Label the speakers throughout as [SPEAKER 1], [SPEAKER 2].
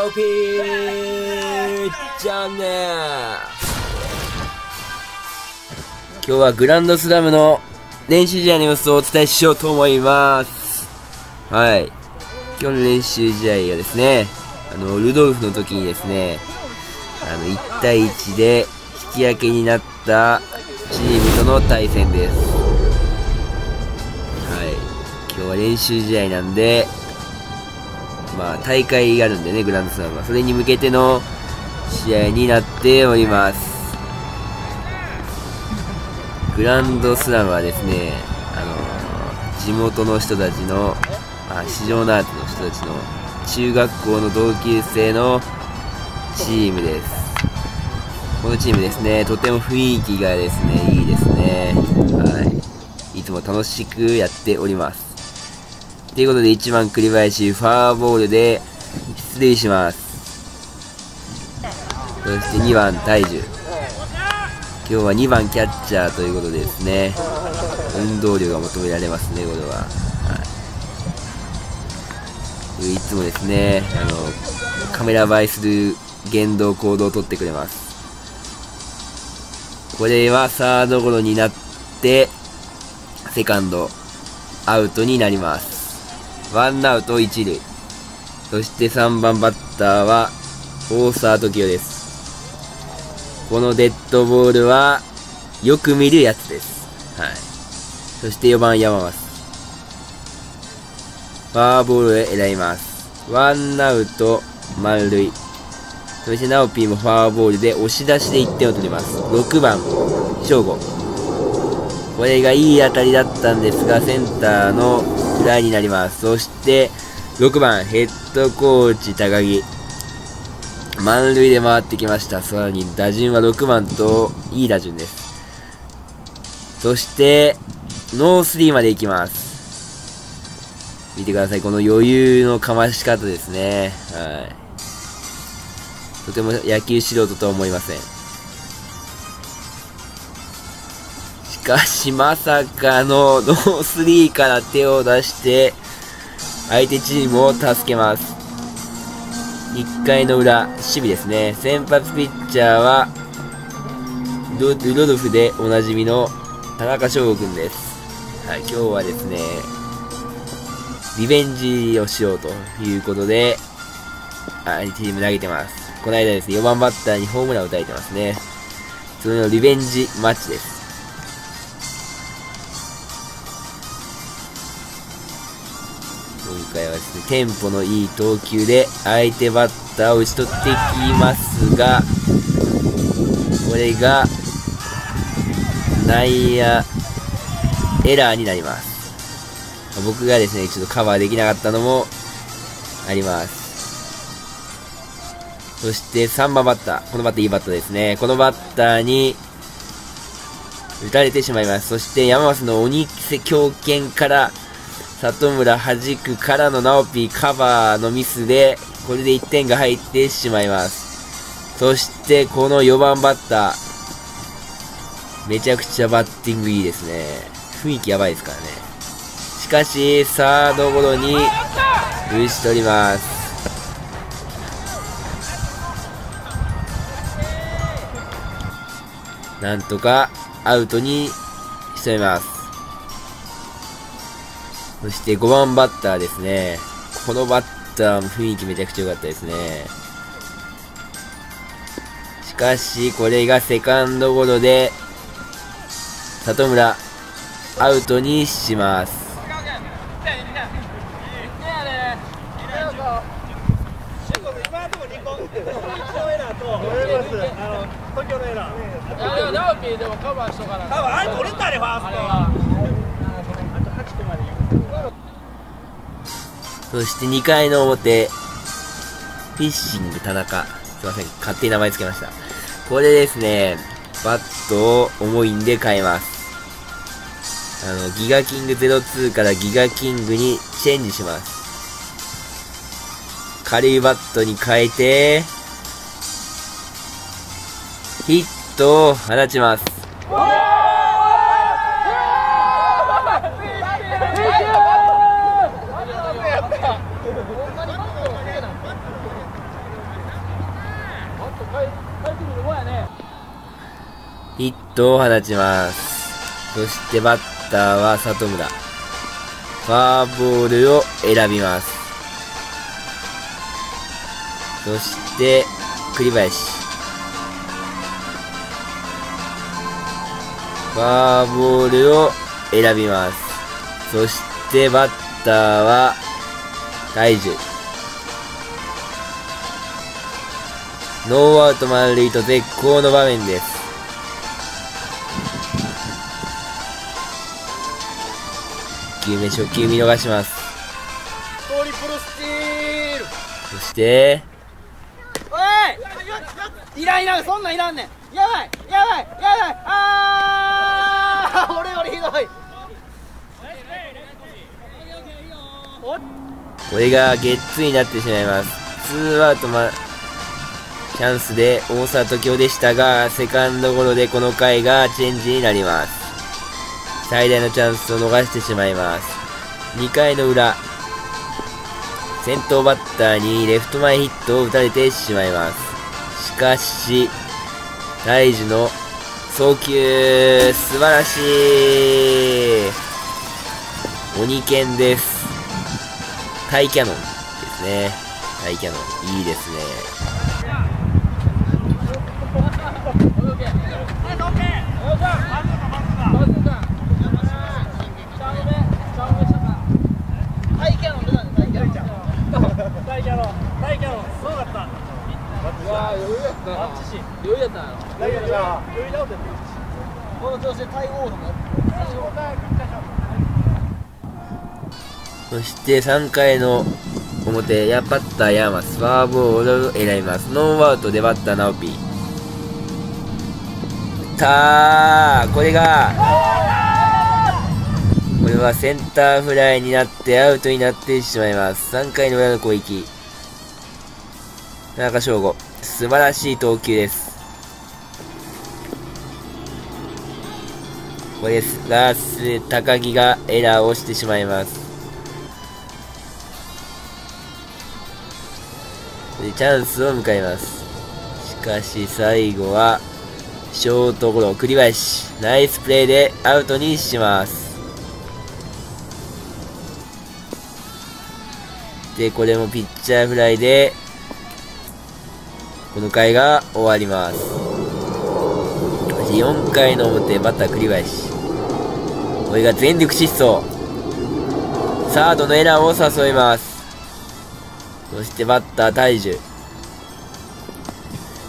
[SPEAKER 1] タオピーじゃんね今日はグランドスラムの練習試合の様子をお伝えしようと思います。はい。今日の練習試合がですね、あの、ルドルフの時にですね、あの、1対1で引き分けになったチームとの対戦です。はい。今日は練習試合なんで、まあ、大会があるんでね、グランドスラムは。それに向けての試合になっております。グランドスラムはですね、あの地元の人たちの、まあ、市場のアートの人たちの中学校の同級生のチームです。このチームですね、とても雰囲気がですね、いいですね。はい。いつも楽しくやっております。ということで1番栗林ファーボールで出塁します。そして2番大樹。今日は2番キャッチャーということでですね、運動量が求められますね、これは。はい、いつもですね、あの、カメラ映えする言動、行動をとってくれます。これはサードゴロになって、セカンド、アウトになります。ワンアウト一塁。そして3番バッターは、大沢時代です。このデッドボールは、よく見るやつです。はい。そして4番山松。ファーボールへ選びます。ワンアウト、満塁。そしてナオピーもファーボールで押し出しで1点を取ります。6番、正吾。これがいい当たりだったんですが、センターのフライになります。そして、6番、ヘッドコーチ高木。満塁で回ってきました。さらに打順は6番といい打順です。そして、ノースリーまで行きます。見てください。この余裕のかまし方ですね。はい。とても野球素人とは思いません。かし、まさかのノースリーから手を出して、相手チームを助けます。1回の裏、守備ですね。先発ピッチャーは、ルドルフでおなじみの田中翔吾くんです。はい、今日はですね、リベンジをしようということで、相手チーム投げてます。この間ですね、4番バッターにホームランを打たれてますね。それのリベンジマッチです。テンポのいい投球で相手バッターを打ち取ってきますが、これが内野エラーになります。僕がですね、ちょっとカバーできなかったのもあります。そして3番バッター。このバッターいいバッターですね。このバッターに打たれてしまいます。そして山増の鬼強肩から里村弾くからのナオピーカバーのミスで、これで1点が入ってしまいます。そして、この4番バッター。めちゃくちゃバッティングいいですね。雰囲気やばいですからね。しかし、サードゴロに打ち取ります。なんとかアウトにしとめます。そして5番バッターですね。このバッターも雰囲気めちゃくちゃ良かったですね。しかし、これがセカンドゴロで、里村、アウトにします。多分あれ取れたでファースト。そして2回の表、フィッシング田中。すいません、勝手に名前つけました。これですね、バットを重いんで変えます。あの、ギガキング02からギガキングにチェンジします。軽いバットに変えて、ヒットを放ちます。ットを放ちます。そしてバッターは里村。ファーボールを選びます。そして、栗林。ファーボールを選びます。そして、バッターは、大樹。ノーアウト満塁と絶好の場面です。球目初球見逃します。
[SPEAKER 2] トリプルスチール
[SPEAKER 1] そして、
[SPEAKER 2] おいいらんいらんそんなんいらんねんやばいやばいやばいあー俺よりひどいお
[SPEAKER 1] これがゲッツーになってしまいます。ツーアウトま、チャンスで大沢時生でしたが、セカンドゴロでこの回がチェンジになります。最大のチャンスを逃してしまいます。2回の裏、先頭バッターにレフト前ヒットを打たれてしまいます。しかし、大樹の送球、素晴らしい鬼剣です。タイキャノンですね。タイキャノン。いいですね。
[SPEAKER 2] 大キャノン出たね大キャノン
[SPEAKER 3] 大キャノン大キャノンすごかった
[SPEAKER 2] わあ余裕やったな
[SPEAKER 3] あっちし
[SPEAKER 2] 余裕やったな
[SPEAKER 3] 大キャノン余裕だって
[SPEAKER 2] この調子でタイゴールもやって
[SPEAKER 1] そして3回の表、やバッターヤマス、ファーボールを選びます。ノーアウトでバッターナオピー。たー、これが、これはセンターフライになってアウトになってしまいます。3回の裏の攻撃。田中翔吾、素晴らしい投球です。これですが、す高木がエラーをしてしまいます。でチャンスを迎えます。しかし最後は、ショートゴロ、栗林。ナイスプレーでアウトにします。で、これもピッチャーフライで、この回が終わります。4回の表、バッター栗林。これが全力疾走。サードのエラーを誘います。そしてバッター大樹。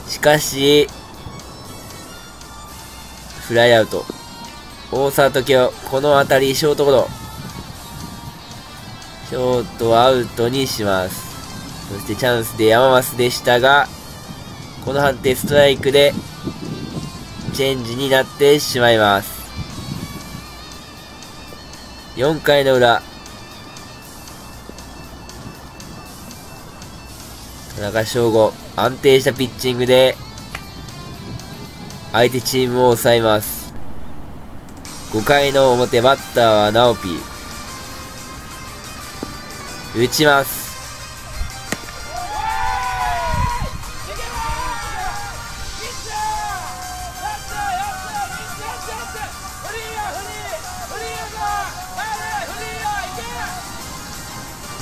[SPEAKER 1] しかし、フライアウト。大沢時生、この当たり、ショートゴロ。ショートアウトにします。そしてチャンスで山増でしたが、この判定ストライクで、チェンジになってしまいます。4回の裏、田中翔吾、安定したピッチングで、相手チームを抑えます。5回の表、バッターはナオピー。打ちます。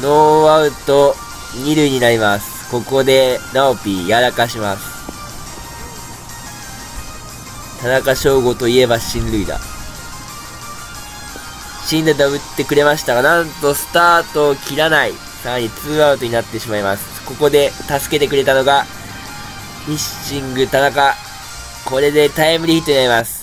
[SPEAKER 1] ノーアウト、二塁になります。ここで、ナオピーやらかします。田中翔吾といえば進塁打。進塁打打ってくれましたが、なんとスタートを切らない。さらにツーアウトになってしまいます。ここで助けてくれたのが、フィッシング田中。これでタイムリーヒットになります。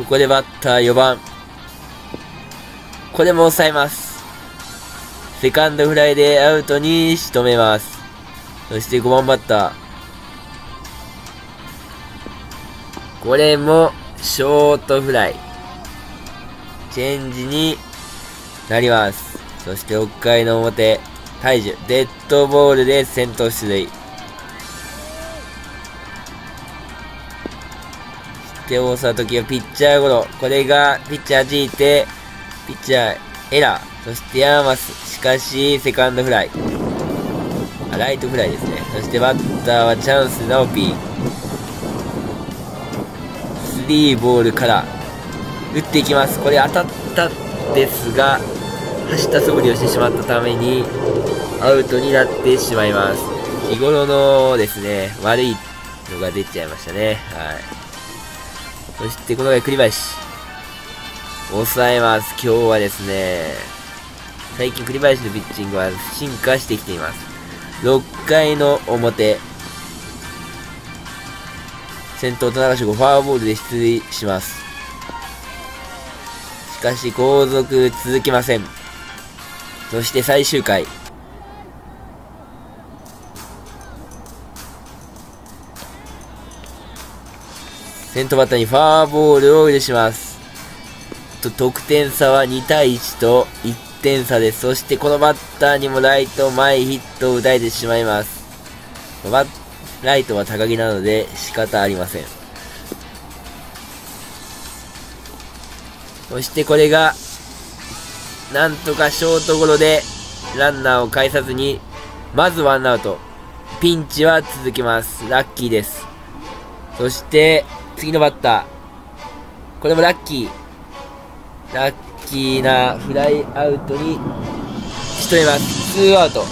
[SPEAKER 1] ここでバッター4番。これも抑えます。セカンドフライでアウトに仕留めます。そして5番バッター。これも、ショートフライ。チェンジになります。そして6回の表、大樹、デッドボールで先頭出塁。そして大沢時はピッチャーゴロ。これがピッチャー弾いて、ピッチャーエラー。そしてヤーマス。しかし、セカンドフライ。あ、ライトフライですね。そしてバッターはチャンスナオピー。スリーボールから、打っていきます。これ当たったんですが、走った素振りをしてしまったために、アウトになってしまいます。日頃のですね、悪いのが出ちゃいましたね。はい。そしてこの回栗林。抑えます。今日はですね、最近栗林のピッチングは進化してきています。6回の表、先頭田中翔吾フォアボールで出塁します。しかし後続続きません。そして最終回。先頭バッターにフォアボールを許します。と得点差は2対1と1点差です。そしてこのバッターにもライト前ヒットを打たれてしまいます。バライトは高木なので仕方ありません。そしてこれが、なんとかショートゴロでランナーを返さずに、まずワンアウト。ピンチは続きます。ラッキーです。そして、次のバッター。これもラッキー。ラッキーなフライアウトに仕留めます。ツーアウト。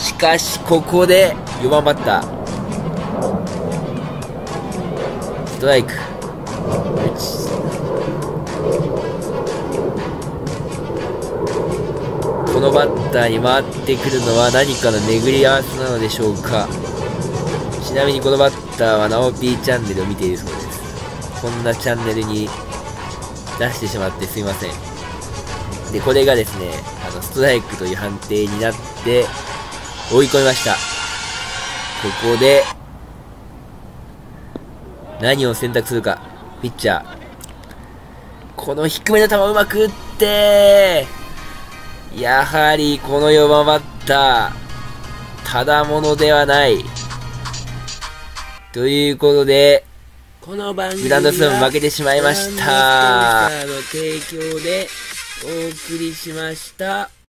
[SPEAKER 1] しかし、ここで4番バッター。ストライク。このバッターに回ってくるのは何かの巡り合わせなのでしょうかちなみにこのバッターはナオピーチャンネルを見ているそうですこんなチャンネルに出してしまってすいません。でこれがですねあのストライクという判定になって追い込みました。ここで何を選択するか。ピッチャー。この低めの球うまく打ってやはりこの4番バッター、ただものではない。ということで、
[SPEAKER 2] この番組
[SPEAKER 1] グランドスラム負けてしまいました。
[SPEAKER 2] の提供でお送りしました。